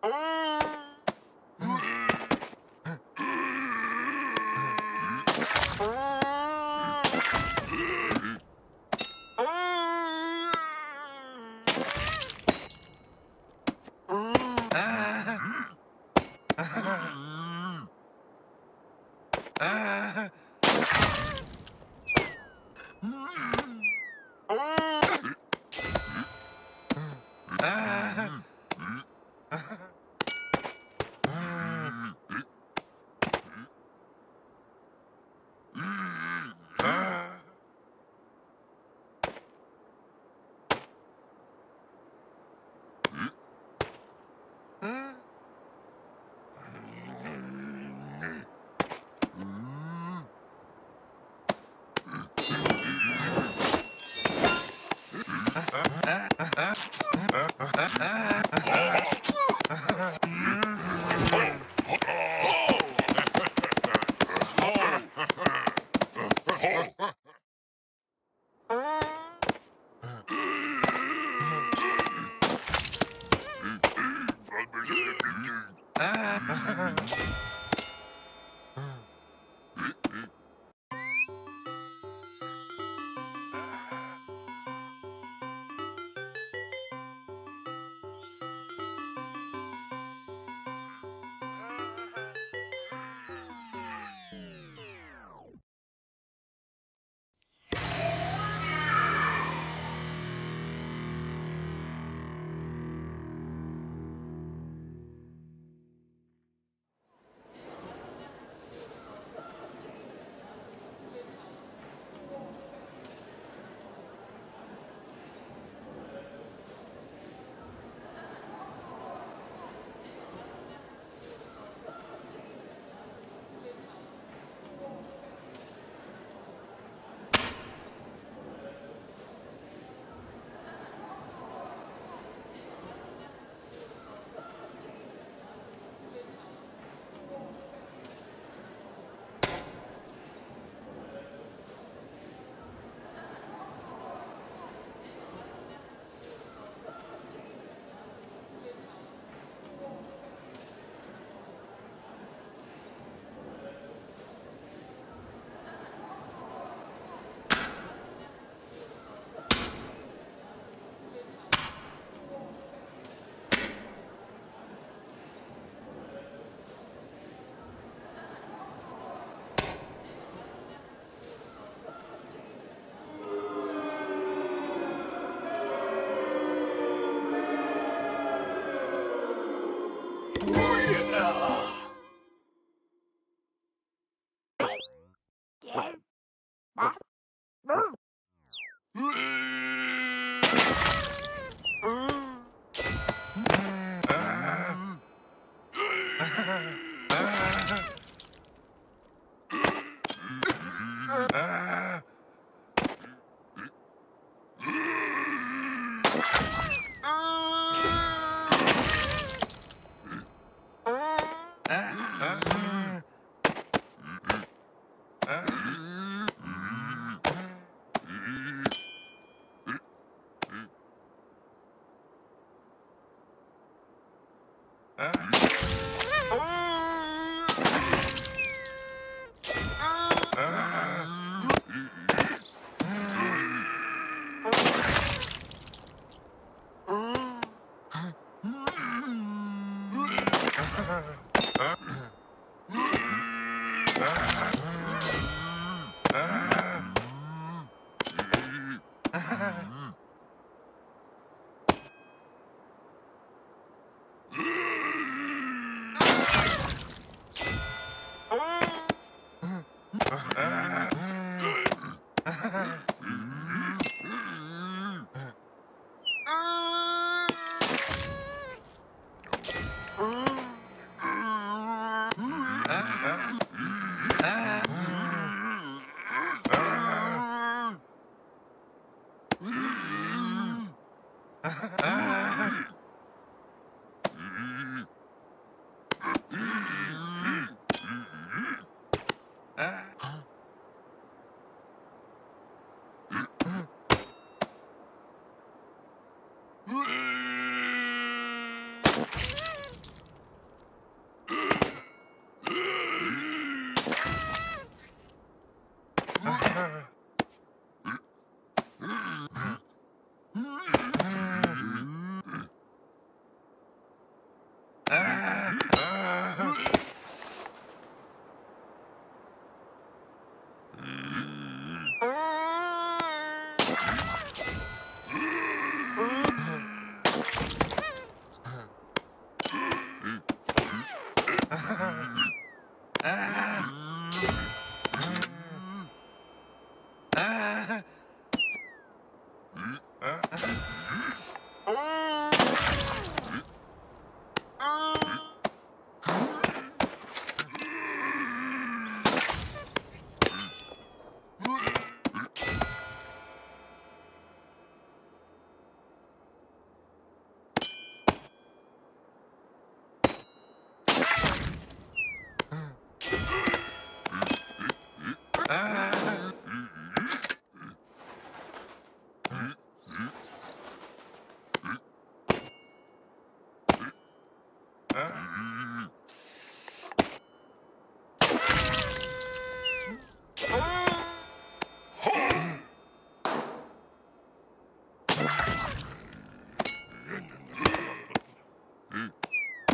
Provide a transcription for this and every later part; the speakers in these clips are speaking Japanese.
Oh! Uh.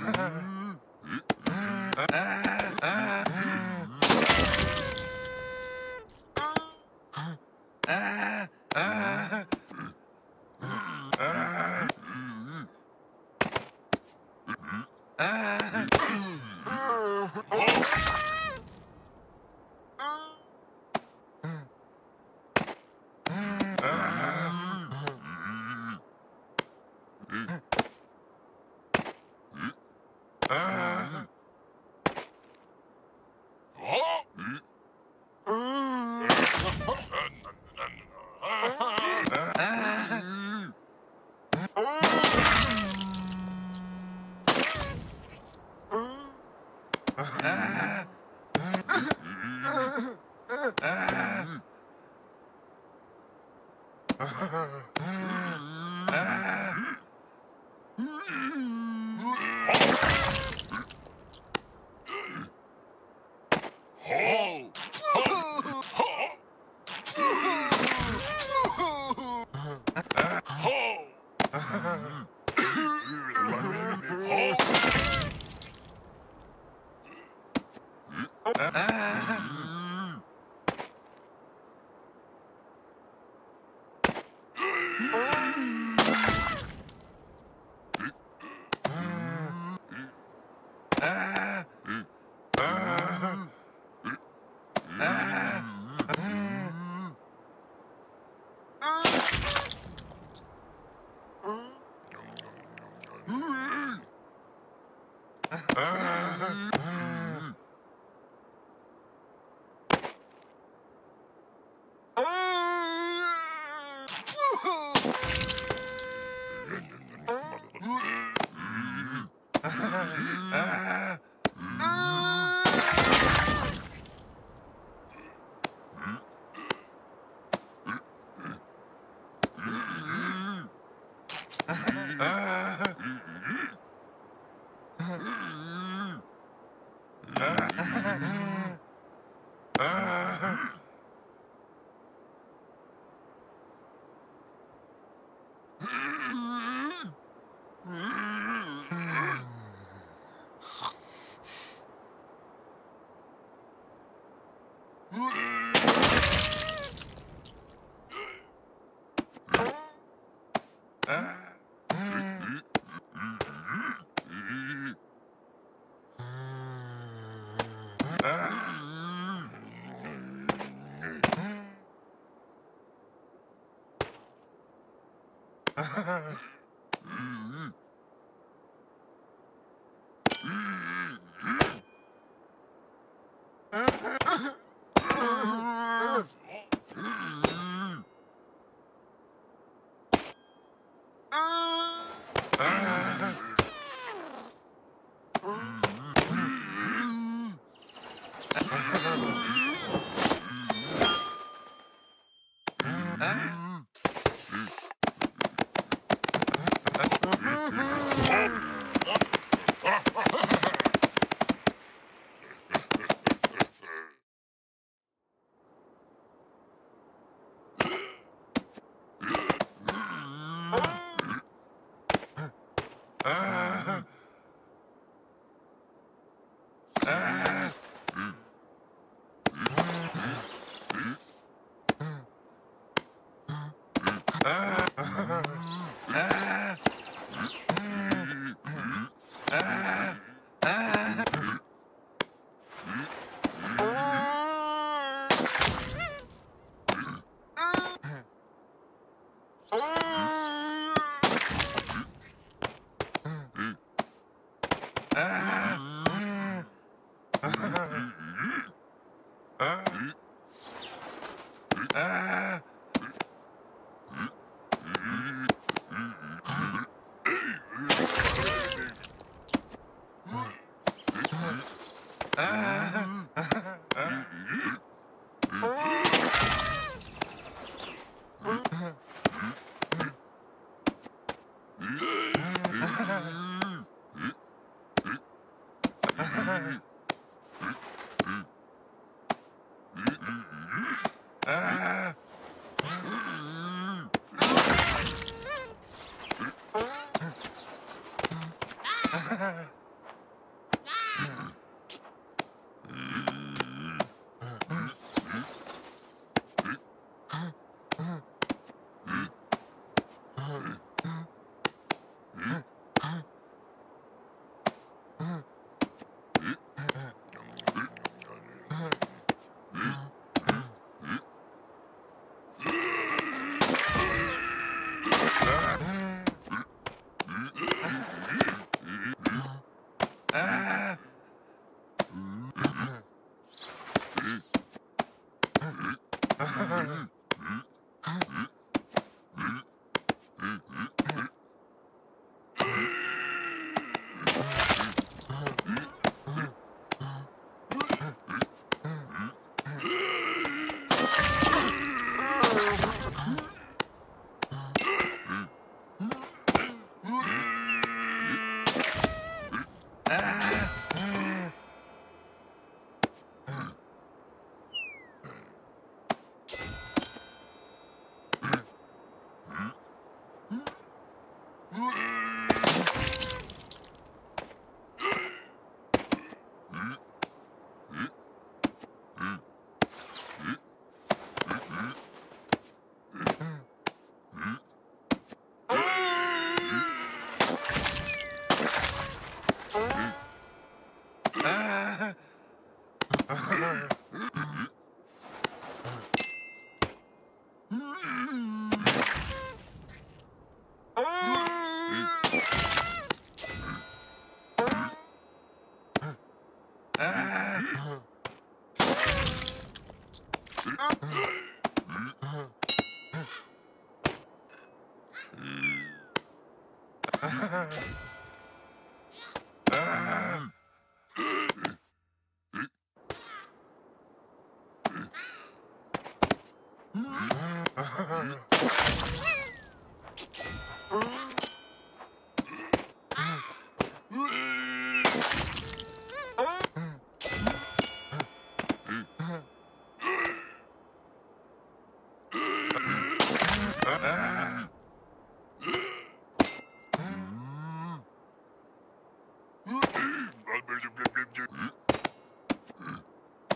mm. あ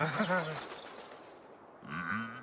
mm -hmm.